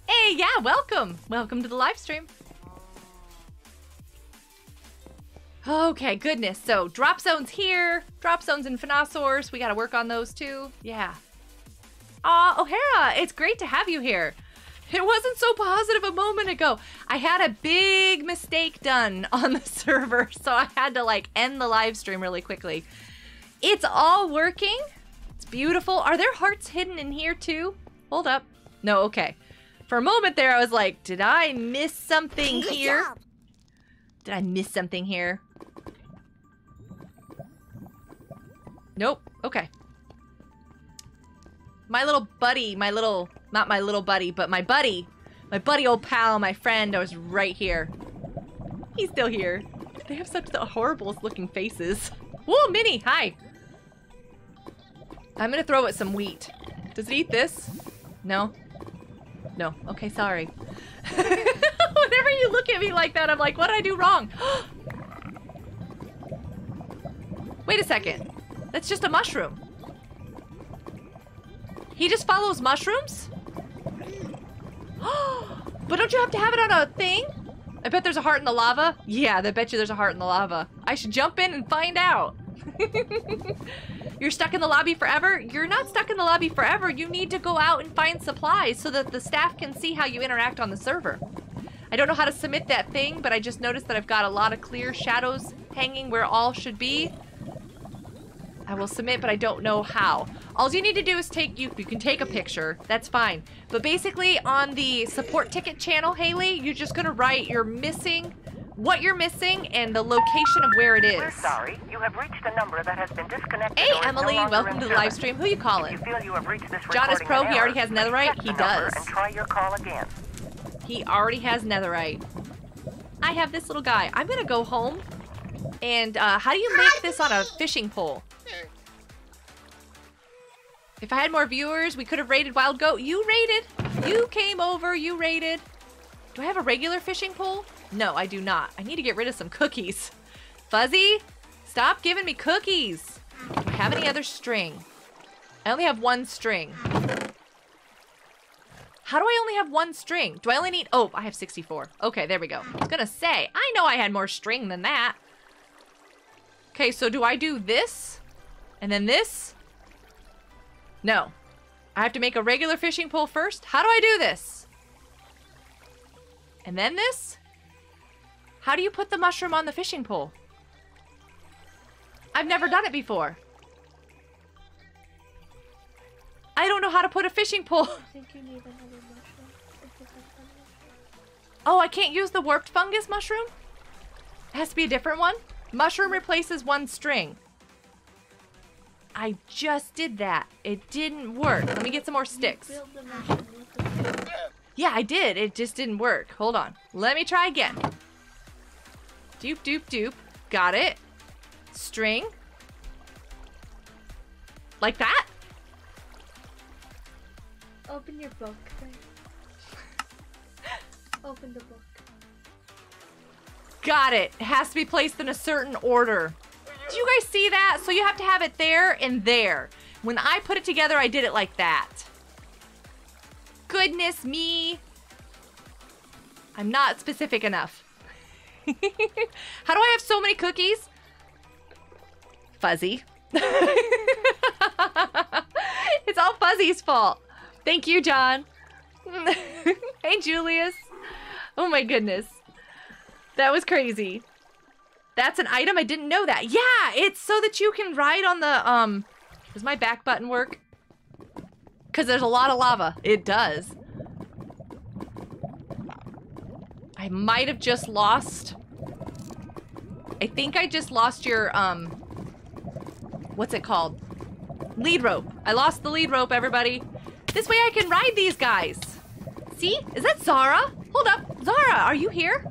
[SPEAKER 1] hey, yeah, welcome. Welcome to the live stream. Okay, goodness. So, drop zones here. Drop zones in Phenosaurs. We gotta work on those too. Yeah. Aw, O'Hara, it's great to have you here. It wasn't so positive a moment ago. I had a big mistake done *laughs* on the server, so I had to like end the live stream really quickly. It's all working. It's beautiful. Are there hearts hidden in here too? Hold up. No, okay. For a moment there, I was like, did I miss something here? Did I miss something here? Nope. Okay. My little buddy, my little, not my little buddy, but my buddy, my buddy old pal, my friend, I was right here. He's still here. They have such the horrible looking faces. Whoa, Minnie, hi. I'm gonna throw it some wheat. Does it eat this? No? No. Okay, sorry. *laughs* Whenever you look at me like that, I'm like, what did I do wrong? *gasps* Wait a second. That's just a mushroom. He just follows mushrooms? *gasps* but don't you have to have it on a thing? I bet there's a heart in the lava. Yeah, I bet you there's a heart in the lava. I should jump in and find out. *laughs* You're stuck in the lobby forever? You're not stuck in the lobby forever. You need to go out and find supplies so that the staff can see how you interact on the server. I don't know how to submit that thing, but I just noticed that I've got a lot of clear shadows hanging where all should be. I will submit, but I don't know how. All you need to do is take, you, you can take a picture, that's fine. But basically on the support ticket channel, Haley, you're just gonna write you're missing, what you're missing, and the location of where it is.
[SPEAKER 3] We're sorry. You have reached a number that has been disconnected.
[SPEAKER 1] Hey, Emily,
[SPEAKER 3] no
[SPEAKER 1] welcome to the
[SPEAKER 3] service.
[SPEAKER 1] live stream. Who you calling?
[SPEAKER 3] You feel you have reached this
[SPEAKER 1] John is pro, he already has netherite? He does.
[SPEAKER 3] And try your call again.
[SPEAKER 1] He already has netherite. I have this little guy. I'm gonna go home. And uh, how do you make this on a fishing pole? If I had more viewers, we could have raided Wild Goat. You raided. You came over. You raided. Do I have a regular fishing pole? No, I do not. I need to get rid of some cookies. Fuzzy, stop giving me cookies. Do I have any other string? I only have one string. How do I only have one string? Do I only need... Oh, I have 64. Okay, there we go. I was gonna say, I know I had more string than that. Okay, so do I do this? And then this? No. I have to make a regular fishing pole first? How do I do this? And then this? How do you put the mushroom on the fishing pole? I've never done it before. I don't know how to put a fishing pole.
[SPEAKER 2] I think you need another mushroom. If you have one mushroom.
[SPEAKER 1] Oh, I can't use the warped fungus mushroom? It has to be a different one? Mushroom replaces one string. I just did that. It didn't work. Let me get some more sticks.
[SPEAKER 2] Build the mushroom. Look at that.
[SPEAKER 1] Yeah, I did. It just didn't work. Hold on. Let me try again. Doop, doop, doop. Got it. String. Like that?
[SPEAKER 2] Open your book. Open the book.
[SPEAKER 1] Got it. It has to be placed in a certain order. Do you guys see that? So you have to have it there and there. When I put it together, I did it like that. Goodness me. I'm not specific enough. *laughs* How do I have so many cookies? Fuzzy. *laughs* it's all Fuzzy's fault. Thank you, John. *laughs* hey, Julius. Oh my goodness. That was crazy. That's an item? I didn't know that. Yeah, it's so that you can ride on the, um... Does my back button work? Because there's a lot of lava. It does. I might have just lost... I think I just lost your, um... What's it called? Lead rope. I lost the lead rope, everybody. This way I can ride these guys. See? Is that Zara? Hold up. Zara, are you here?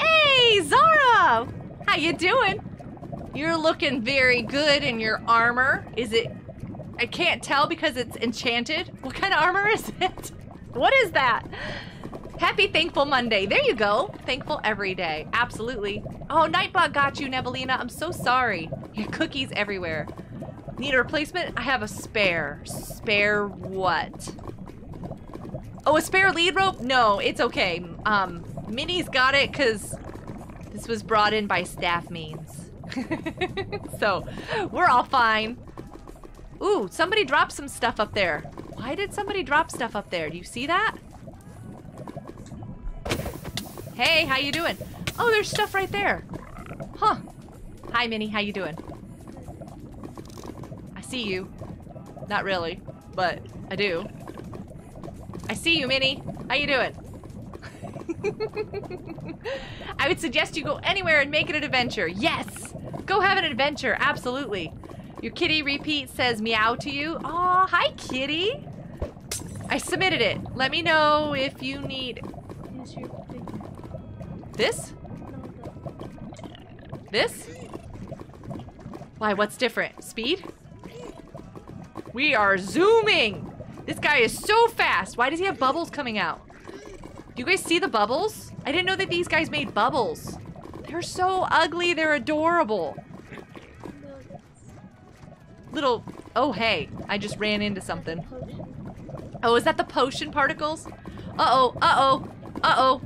[SPEAKER 1] Hey, Zara! How you doing? You're looking very good in your armor. Is it... I can't tell because it's enchanted. What kind of armor is it? *laughs* What is that? Happy Thankful Monday. There you go. Thankful every day. Absolutely. Oh, Nightbot got you, Nebelina. I'm so sorry. Your cookies everywhere. Need a replacement? I have a spare. Spare what? Oh, a spare lead rope? No, it's okay. Um, Minnie's got it because this was brought in by staff means. *laughs* so, we're all fine. Ooh, somebody dropped some stuff up there. Why did somebody drop stuff up there? Do you see that? Hey, how you doing? Oh, there's stuff right there. Huh. Hi, Minnie. How you doing? I see you. Not really, but I do. I see you, Minnie. How you doing? I would suggest you go anywhere and make it an adventure. Yes! Go have an adventure, absolutely. Your kitty repeat says meow to you. Aw, hi kitty. I submitted it. Let me know if you need
[SPEAKER 2] Use your big.
[SPEAKER 1] this? This? Why, what's different? Speed? We are zooming! This guy is so fast! Why does he have bubbles coming out? You guys see the bubbles? I didn't know that these guys made bubbles. They're so ugly, they're adorable. Little, oh hey, I just ran into something. Oh, is that the potion particles? Uh-oh, uh-oh, uh-oh.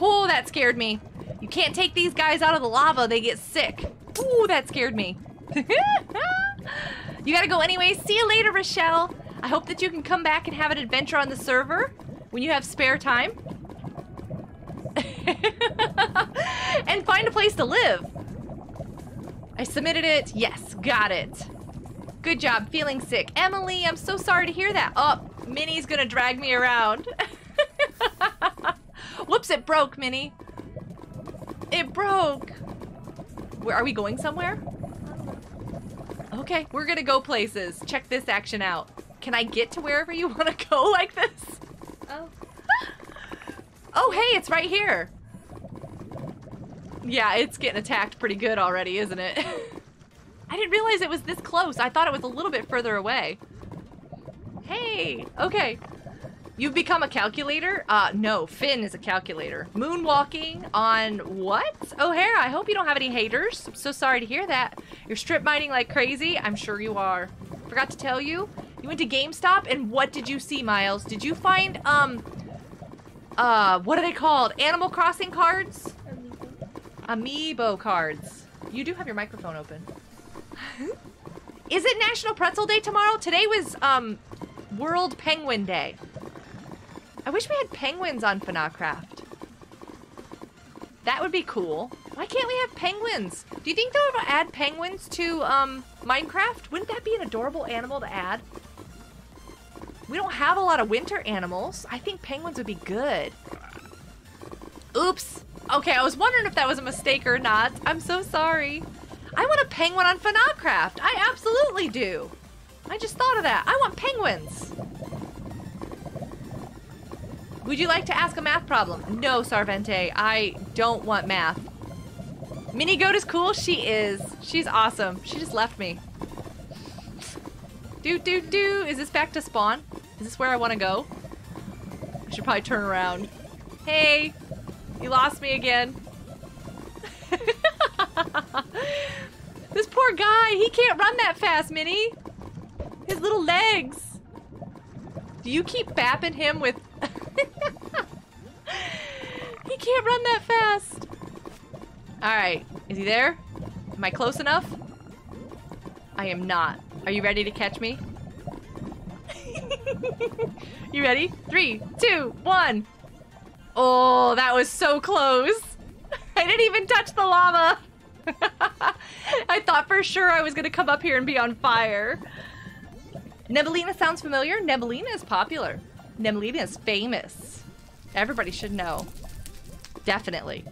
[SPEAKER 1] Oh, that scared me. You can't take these guys out of the lava, they get sick. Ooh, that scared me. *laughs* you gotta go anyway. See you later, Rochelle. I hope that you can come back and have an adventure on the server when you have spare time. *laughs* and find a place to live. I submitted it. Yes, got it. Good job, feeling sick. Emily, I'm so sorry to hear that. Oh, Minnie's gonna drag me around. *laughs* Whoops, it broke, Minnie. It broke. Where are we going somewhere? Okay, we're gonna go places. Check this action out. Can I get to wherever you want to *laughs* go like this?
[SPEAKER 2] Oh.
[SPEAKER 1] Hey, it's right here. Yeah, it's getting attacked pretty good already, isn't it? *laughs* I didn't realize it was this close. I thought it was a little bit further away. Hey, okay. You've become a calculator? Uh, no, Finn is a calculator. Moonwalking on what? O'Hara, I hope you don't have any haters. I'm so sorry to hear that. You're strip mining like crazy. I'm sure you are. Forgot to tell you. You went to GameStop and what did you see, Miles? Did you find, um, uh, what are they called? Animal Crossing cards? Amiibo cards. You do have your microphone open. *laughs* Is it National Pretzel Day tomorrow? Today was, um, World Penguin Day. I wish we had penguins on FNACraft. That would be cool. Why can't we have penguins? Do you think they would add penguins to um, Minecraft? Wouldn't that be an adorable animal to add? We don't have a lot of winter animals. I think penguins would be good. Oops. Okay, I was wondering if that was a mistake or not. I'm so sorry. I want a penguin on FNACraft. I absolutely do. I just thought of that. I want penguins. Would you like to ask a math problem? No, Sarvente, I don't want math. Mini Goat is cool. She is. She's awesome. She just left me. Do, do, do. Is this back to spawn? Is this where I want to go? I should probably turn around. Hey, you lost me again. *laughs* this poor guy, he can't run that fast, Minnie. His little legs. Do you keep bapping him with... *laughs* he can't run that fast. Alright, is he there? Am I close enough? I am not. Are you ready to catch me? *laughs* you ready? Three, two, one. Oh, that was so close. *laughs* I didn't even touch the lava. *laughs* I thought for sure I was gonna come up here and be on fire. Nebelina sounds familiar. Nebelina is popular. Nebelina is famous. Everybody should know. Definitely.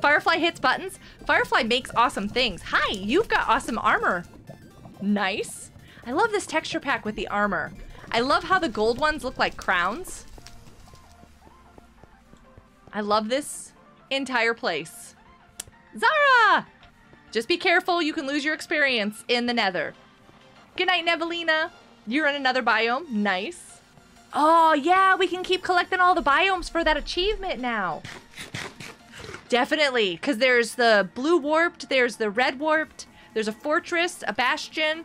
[SPEAKER 1] Firefly hits buttons. Firefly makes awesome things. Hi, you've got awesome armor. Nice. I love this texture pack with the armor. I love how the gold ones look like crowns. I love this entire place. Zara! Just be careful, you can lose your experience in the nether. Good night, Nevelina. You're in another biome. Nice. Oh, yeah, we can keep collecting all the biomes for that achievement now. Definitely, because there's the blue warped, there's the red warped, there's a fortress, a bastion.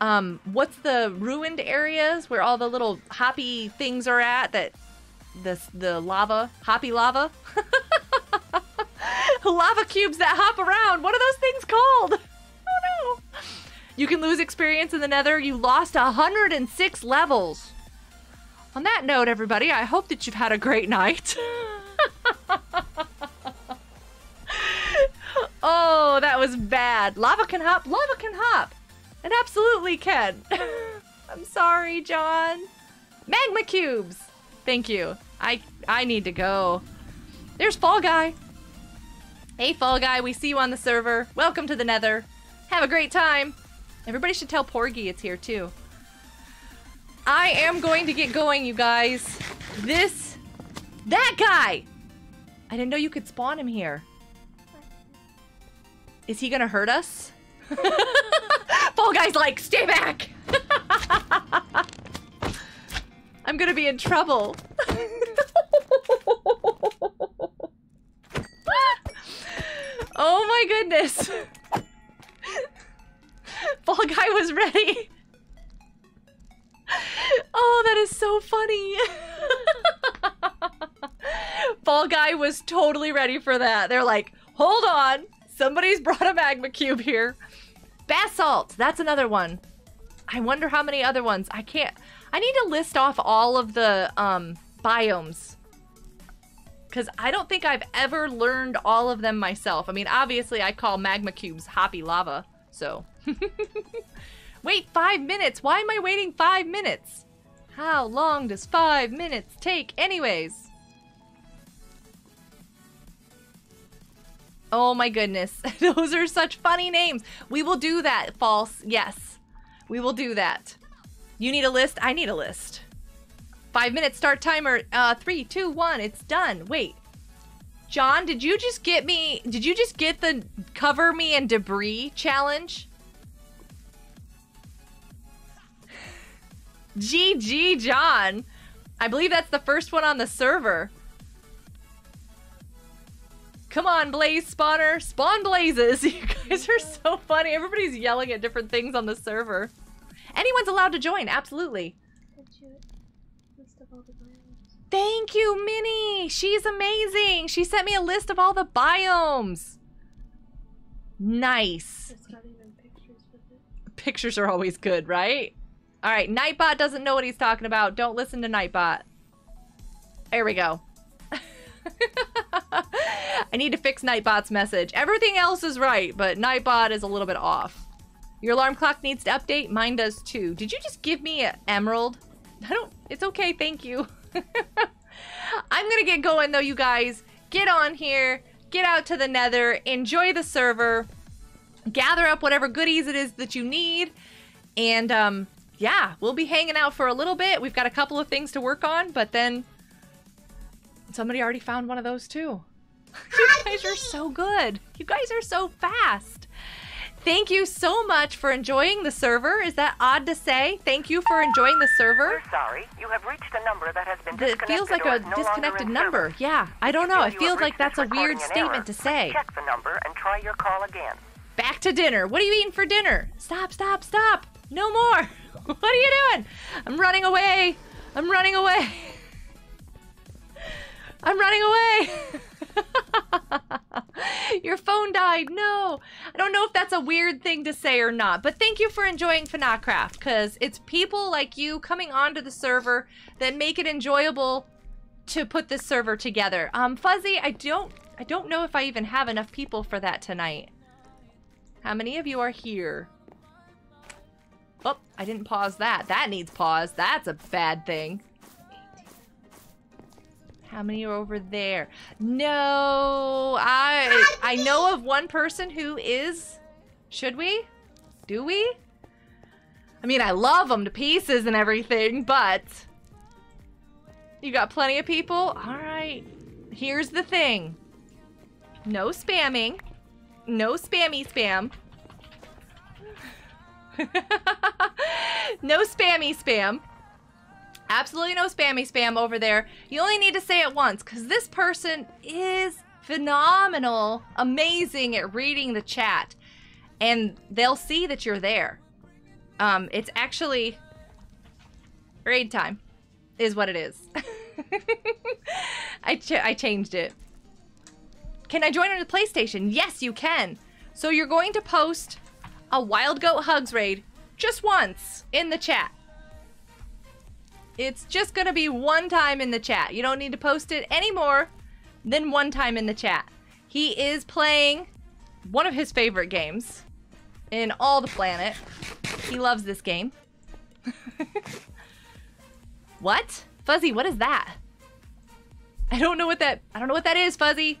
[SPEAKER 1] Um, what's the ruined areas where all the little hoppy things are at that the the lava, hoppy lava? *laughs* lava cubes that hop around. What are those things called? *laughs* Oh no. You can lose experience in the nether. You lost 106 levels. On that note, everybody, I hope that you've had a great night. *laughs* oh, that was bad. Lava can hop. Lava can hop. It absolutely can. *laughs* I'm sorry, John. Magma cubes. Thank you. I I need to go. There's Fall Guy. Hey, Fall Guy. We see you on the server. Welcome to the Nether. Have a great time. Everybody should tell Porgy it's here too. I am going to get going, you guys. This, that guy. I didn't know you could spawn him here. Is he gonna hurt us? *laughs* Fall Guy's like, stay back. *laughs* I'm gonna be in trouble. *laughs* oh my goodness. Fall Guy was ready. Oh, that is so funny. Fall Guy was totally ready for that. They're like, hold on. Somebody's brought a magma cube here. Basalt. That's another one. I wonder how many other ones. I can't. I need to list off all of the um, biomes. Because I don't think I've ever learned all of them myself. I mean, obviously, I call magma cubes hoppy lava. So. *laughs* Wait five minutes. Why am I waiting five minutes? How long does five minutes take, anyways? Oh my goodness. *laughs* Those are such funny names. We will do that, false. Yes. We will do that. You need a list? I need a list. Five minutes start timer. Uh, three, two, one. It's done. Wait. John, did you just get me? Did you just get the cover me in debris challenge? *laughs* GG, John. I believe that's the first one on the server. Come on, Blaze Spawner. Spawn Blazes. *laughs* You guys are so funny. Everybody's yelling at different things on the server. Anyone's allowed to join, absolutely. Thank you, Minnie. She's amazing. She sent me a list of all the biomes. Nice. Pictures are always good, right? All right, Nightbot doesn't know what he's talking about. Don't listen to Nightbot. There we go. *laughs* I need to fix Nightbot's message. Everything else is right, but Nightbot is a little bit off. Your alarm clock needs to update. Mine does too. Did you just give me an emerald? I don't... It's okay, thank you. *laughs* I'm gonna get going though, you guys. Get on here. Get out to the nether. Enjoy the server. Gather up whatever goodies it is that you need. And, um, yeah, we'll be hanging out for a little bit. We've got a couple of things to work on, but then somebody already found one of those too. *laughs* you guys are so good. You guys are so fast. Thank you so much for enjoying the server. Is that odd to say? Thank you for enjoying the server.
[SPEAKER 3] We're sorry. You have reached a number that has been disconnected
[SPEAKER 1] feels like a
[SPEAKER 3] no
[SPEAKER 1] disconnected number.
[SPEAKER 3] service.
[SPEAKER 1] Yeah, I don't know.
[SPEAKER 3] If
[SPEAKER 1] It feels like that's a weird statement
[SPEAKER 3] error,
[SPEAKER 1] to say.
[SPEAKER 3] Check the number and try your call again.
[SPEAKER 1] Back to dinner. What are you eating for dinner? Stop, stop, stop. No more. *laughs* What are you doing? I'm running away. I'm running away. *laughs* I'm running away. *laughs* Your phone died. No. I don't know if that's a weird thing to say or not, but thank you for enjoying FNACraft because it's people like you coming onto the server that make it enjoyable to put this server together. Um, Fuzzy, I don't, I don't know if I even have enough people for that tonight. How many of you are here? Oh, I didn't pause that. That needs pause. That's a bad thing. How many are over there? No, I I know of one person who is. Should we? Do we? I mean, I love them to pieces and everything, but you got plenty of people. All right. Here's the thing. No spamming. No spammy spam. *laughs* no spammy spam. Absolutely no spammy spam over there. You only need to say it once because this person is phenomenal, amazing at reading the chat. And they'll see that you're there. Um, it's actually raid time, is what it is. *laughs* I, ch- I changed it. Can I join on the PlayStation? Yes, you can. So you're going to post a Wild Goat Hugs raid just once in the chat. It's just going to be one time in the chat. You don't need to post it any more than one time in the chat. He is playing one of his favorite games in all the planet. He loves this game. *laughs* what? Fuzzy, what is that? I don't know what that I don't know what that is, Fuzzy.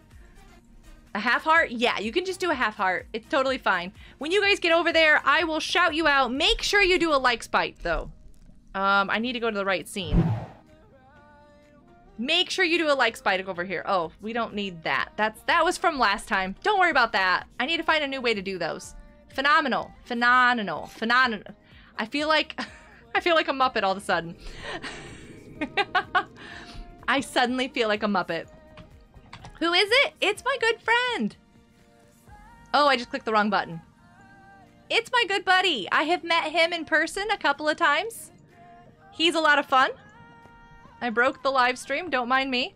[SPEAKER 1] A half heart? Yeah, you can just do a half heart. It's totally fine. When you guys get over there, I will shout you out. Make sure you do a like spite, though. Um, I need to go to the right scene. Make sure you do a like spite over here. Oh, we don't need that. That's That was from last time. Don't worry about that. I need to find a new way to do those. Phenomenal. Phenomenal. Phenomenal. I feel like... *laughs* I feel like a Muppet all of a sudden. *laughs* I suddenly feel like a Muppet. Who is it? It's my good friend. Oh, I just clicked the wrong button. It's my good buddy. I have met him in person a couple of times. He's a lot of fun. I broke the live stream, don't mind me.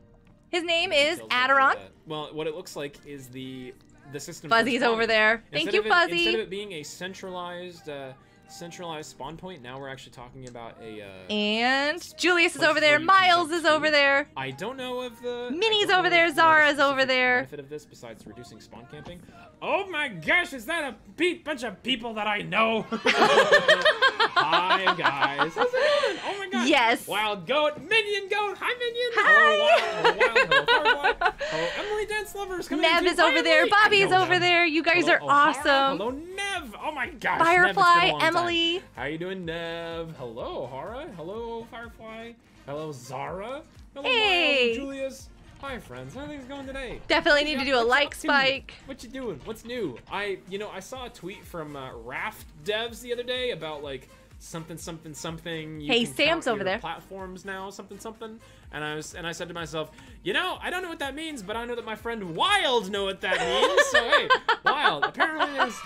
[SPEAKER 1] His name is
[SPEAKER 4] Details after
[SPEAKER 1] Aderon.
[SPEAKER 4] that. Well, what it looks like is the the system.
[SPEAKER 1] Fuzzy's over there. Thank
[SPEAKER 4] Instead
[SPEAKER 1] you,
[SPEAKER 4] it- Instead of it being a centralized uh, centralized spawn point, now we're actually talking about a. Uh,
[SPEAKER 1] And Julius is over there.
[SPEAKER 4] where you can
[SPEAKER 1] Miles is over there.
[SPEAKER 4] I don't know if the
[SPEAKER 1] Minnie's over there, Zara's over there.
[SPEAKER 4] Benefit of this besides reducing spawn camping. Oh my gosh, is that a pe- bunch of people that I know? *laughs* Hi guys, how's it going? Oh my gosh.
[SPEAKER 1] Yes.
[SPEAKER 4] Wild goat, minion goat. Hi minion.
[SPEAKER 1] Hi.
[SPEAKER 4] Hello, wild, hello, wild, hello, Firefly. Hello, Emily Dance Lovers. Coming
[SPEAKER 1] Nev
[SPEAKER 4] in too.
[SPEAKER 1] is over
[SPEAKER 4] Hi,
[SPEAKER 1] there.
[SPEAKER 4] Emily.
[SPEAKER 1] Bobby is over
[SPEAKER 4] them.
[SPEAKER 1] there. You guys
[SPEAKER 4] Hello,
[SPEAKER 1] are
[SPEAKER 4] O'Hara.
[SPEAKER 1] awesome.
[SPEAKER 4] Hello, Nev. Oh my gosh.
[SPEAKER 1] Firefly,
[SPEAKER 4] Nev, it's been a long time.
[SPEAKER 1] Emily.
[SPEAKER 4] How you doing, Nev? Hello, Hara. Hello, Firefly. Hello, Zara. Hello,
[SPEAKER 1] Hey.
[SPEAKER 4] Miles, Julius. Hi, friends. How are things going today?
[SPEAKER 1] Definitely need to do a like spike.
[SPEAKER 4] What you doing? What's new? I, you know, I saw a tweet from uh, Raft devs the other day about like something, something, something. You
[SPEAKER 1] Hey, Sam's over there.
[SPEAKER 4] Platforms now, something, something. And I was, and I said to myself, you know, I don't know what that means, but I know that my friend Wild know what that means. so hey, *laughs* Wild. Apparently, there's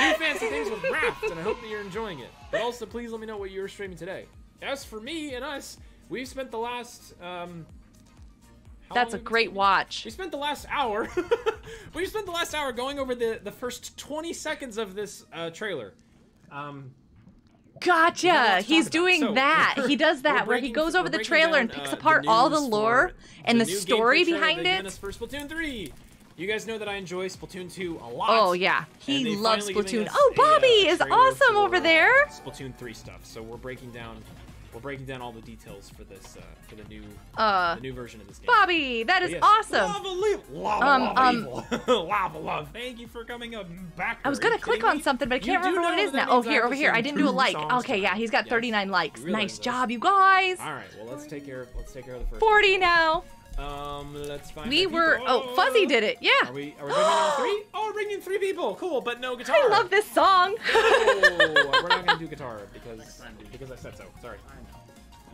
[SPEAKER 4] new fancy things with Raft, and I hope that you're enjoying it. But also, please let me know what you're streaming today. As for me and us, we've spent the last. Um,
[SPEAKER 1] That's a
[SPEAKER 4] long have we
[SPEAKER 1] great watch.
[SPEAKER 4] we spent the last hour. *laughs* we spent the last hour going over the the first 20 seconds of this uh, trailer. Um,
[SPEAKER 1] Gotcha.
[SPEAKER 4] There's not a lot to
[SPEAKER 1] He's doing
[SPEAKER 4] So,
[SPEAKER 1] that. He does that where he goes over the
[SPEAKER 4] breaking
[SPEAKER 1] trailer and picks
[SPEAKER 4] uh,
[SPEAKER 1] apart all the lore and the,
[SPEAKER 4] new
[SPEAKER 1] story behind it.
[SPEAKER 4] for Splatoon 3. You guys know that I enjoy Splatoon 2 a lot.
[SPEAKER 1] Oh yeah, he loves Splatoon. Oh,
[SPEAKER 4] a,
[SPEAKER 1] Bobby
[SPEAKER 4] uh,
[SPEAKER 1] is awesome over there.
[SPEAKER 4] Splatoon 3 stuff. So we're breaking down we're breaking down all the details for this uh, for the new
[SPEAKER 1] Uh,
[SPEAKER 4] the new version of this game.
[SPEAKER 1] Bobby, that is
[SPEAKER 4] yes,
[SPEAKER 1] awesome.
[SPEAKER 4] Lava, leave, lava,
[SPEAKER 1] Um,
[SPEAKER 4] lava,
[SPEAKER 1] um,
[SPEAKER 4] evil. *laughs* lava love. Thank you for coming up back.
[SPEAKER 1] I was gonna click on something, but I can't remember what it is now. Oh, here, over here. I didn't do a like. Okay, yeah, he's got 39 likes. Nice
[SPEAKER 4] this.
[SPEAKER 1] job, you guys.
[SPEAKER 4] All right, well let's take care of let's take care of the first.
[SPEAKER 1] 40 now.
[SPEAKER 4] Um, let's find.
[SPEAKER 1] We were. Oh, Fuzzy did it. Yeah.
[SPEAKER 4] Are we? Are we bringing in three? *gasps* Oh, we're bringing three people. Cool, but no guitar.
[SPEAKER 1] I love this song. *laughs*
[SPEAKER 4] Oh, we're not gonna do guitar because because I said so. Sorry.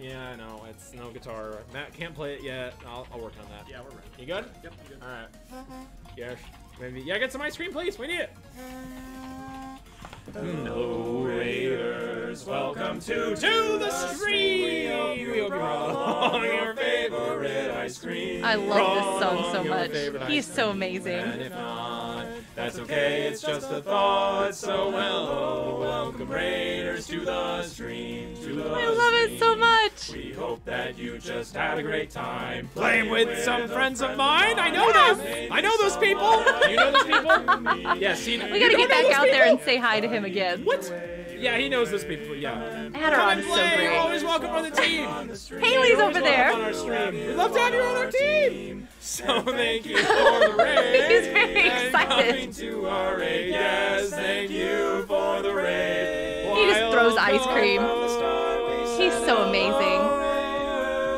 [SPEAKER 4] Yeah, I know. It's no guitar. Matt can't play it yet. I'll, I'll work on that.
[SPEAKER 5] Yeah, we're ready.
[SPEAKER 4] You good?
[SPEAKER 5] Yep, you good.
[SPEAKER 4] All right. Yes. Maybe. Yeah, get some ice cream, please. We need it. Hello, Raiders. Welcome to to the stream. We hope you brought your favorite ice cream.
[SPEAKER 1] I love this song so much.
[SPEAKER 4] favorite
[SPEAKER 1] He's
[SPEAKER 4] ice
[SPEAKER 1] so
[SPEAKER 4] cream.
[SPEAKER 1] amazing.
[SPEAKER 4] And if not, that's okay. It's just a thought. So hello, oh, welcome Raiders to the stream. To the
[SPEAKER 1] I love it so much.
[SPEAKER 4] We hope that you just had a great time playing with some friends of mine. I know them. I know those people. You know those people? Yes. He,
[SPEAKER 1] We gotta get back out there and say hi to him again.
[SPEAKER 4] What? Yeah, he knows those people. Yeah. Come
[SPEAKER 1] Aderon
[SPEAKER 4] and
[SPEAKER 1] is so
[SPEAKER 4] play. You're always welcome on the team.
[SPEAKER 1] Haley's over there.
[SPEAKER 4] On our stream. We'd love to have you on our team. So thank you for the *laughs* raid. Coming to our. Yes, thank you for the raid.
[SPEAKER 1] He just throws ice cream.
[SPEAKER 4] from the start, we
[SPEAKER 1] He's so amazing.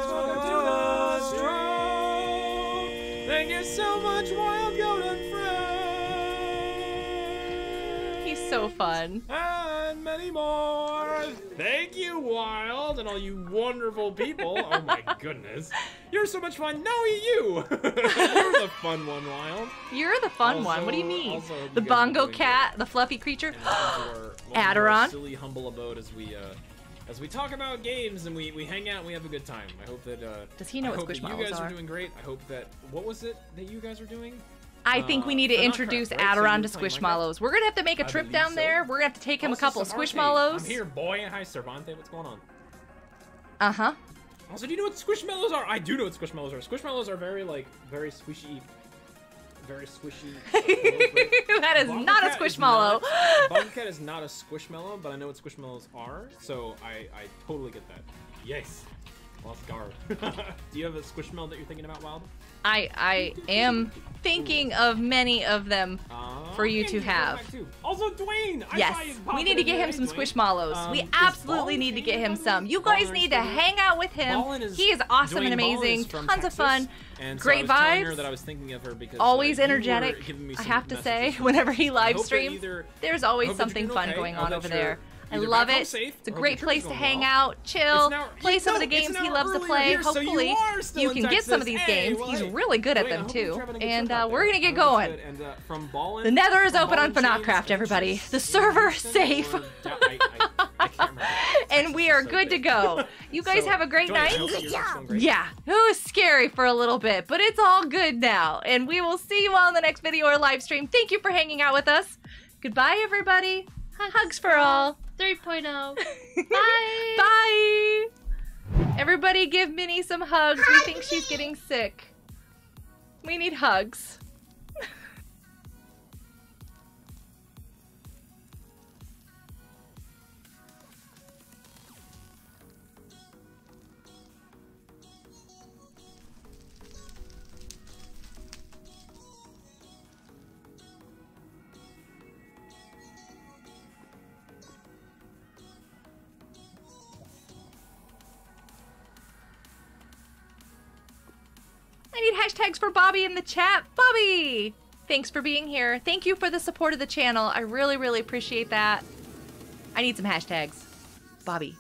[SPEAKER 4] Welcome to the stream. Thank you so much, Wild Goat and friends.
[SPEAKER 1] He's so fun.
[SPEAKER 4] And many more. Thank you, Wild, and all you wonderful people. Oh my goodness. *laughs* You're so much fun. No, you. *laughs* You're the fun one, Wild.
[SPEAKER 1] You're the fun one. What do you mean?
[SPEAKER 4] also
[SPEAKER 1] The
[SPEAKER 4] you
[SPEAKER 1] bongo cat, the fluffy creature.
[SPEAKER 4] And welcome to our- welcome to our
[SPEAKER 1] Aderon.
[SPEAKER 4] silly, humble abode as we uh, as we talk about games and we, we hang out and we have a good time. I hope that uh,
[SPEAKER 1] Does he know
[SPEAKER 4] I
[SPEAKER 1] what
[SPEAKER 4] hope
[SPEAKER 1] Squishmallows
[SPEAKER 4] you guys
[SPEAKER 1] are?
[SPEAKER 4] are doing great. I hope that what was it that you guys are doing?
[SPEAKER 1] I think we
[SPEAKER 4] Uh,
[SPEAKER 1] need to introduce
[SPEAKER 4] Minecraft, right? So
[SPEAKER 1] to Squishmallows. We're gonna have to make a
[SPEAKER 4] I
[SPEAKER 1] trip down
[SPEAKER 4] so.
[SPEAKER 1] there. We're gonna have to take him a couple of. Squishmallows.
[SPEAKER 4] I'm here, boy. Hi, Cervante. What's going on?
[SPEAKER 1] Uh huh.
[SPEAKER 4] Also, do you know what squishmallows are? I do know what squishmallows are. Squishmallows are very like very squishy, very squishy. *laughs*
[SPEAKER 1] that is
[SPEAKER 4] Bongo
[SPEAKER 1] not a Squishmallow.
[SPEAKER 4] not- *laughs* Bongo Cat is not a squishmallow, but I know what squishmallows are, so I I totally get that. Yes. Lost guard. *laughs* do you have a squishmallow that you're thinking about, Wild?
[SPEAKER 1] I I am thinking of many of them.
[SPEAKER 4] Uh,
[SPEAKER 1] For you to have.
[SPEAKER 4] Also, Dwayne.
[SPEAKER 1] Yes, we need to get him some
[SPEAKER 4] Dwayne.
[SPEAKER 1] Squishmallows.
[SPEAKER 4] Um,
[SPEAKER 1] we absolutely need to get him some. You guys need to hang out with him.
[SPEAKER 4] Is-
[SPEAKER 1] He is awesome
[SPEAKER 4] Dwayne
[SPEAKER 1] and amazing. Tons of fun.
[SPEAKER 4] And so
[SPEAKER 1] Great
[SPEAKER 4] I was her
[SPEAKER 1] vibes.
[SPEAKER 4] that I was thinking of her because
[SPEAKER 1] Always energetic. I have to say, *laughs* whenever he live streams, there's always
[SPEAKER 4] hope that you're
[SPEAKER 1] something fun
[SPEAKER 4] okay.
[SPEAKER 1] going on over there. I love it.
[SPEAKER 4] safe,
[SPEAKER 1] It's a great place to hang
[SPEAKER 4] well.
[SPEAKER 1] out, chill,
[SPEAKER 4] now-
[SPEAKER 1] play some of the games he loves to play.
[SPEAKER 4] here, so you
[SPEAKER 1] Hopefully, you can get some of these
[SPEAKER 4] Hey,
[SPEAKER 1] games.
[SPEAKER 4] well,
[SPEAKER 1] He's
[SPEAKER 4] hey.
[SPEAKER 1] really good at them too.
[SPEAKER 4] good
[SPEAKER 1] And uh, we're gonna get
[SPEAKER 4] I hope it's
[SPEAKER 1] going.
[SPEAKER 4] And uh, from Ballin,
[SPEAKER 1] The Nether is open on
[SPEAKER 4] FNACraft,
[SPEAKER 1] everybody. The server safe.
[SPEAKER 4] or- I, I, I *laughs*
[SPEAKER 1] and we are
[SPEAKER 4] So
[SPEAKER 1] good to go. *laughs* You guys
[SPEAKER 4] So,
[SPEAKER 1] have a great night.
[SPEAKER 4] hope that yours is going great.
[SPEAKER 1] Yeah, it was scary for a little bit, but it's all good now. And we will see you all in the next video or live stream. Thank you for hanging out with us. Goodbye, everybody. Hugs for all.
[SPEAKER 2] 3.0. Bye. *laughs*
[SPEAKER 1] Bye. Everybody give Minnie some hugs. We think she's getting sick. We need hugs. I need hashtags for Bobby in the chat. Bobby! Thanks for being here. Thank you for the support of the channel. I really, really appreciate that. I need some hashtags. Bobby.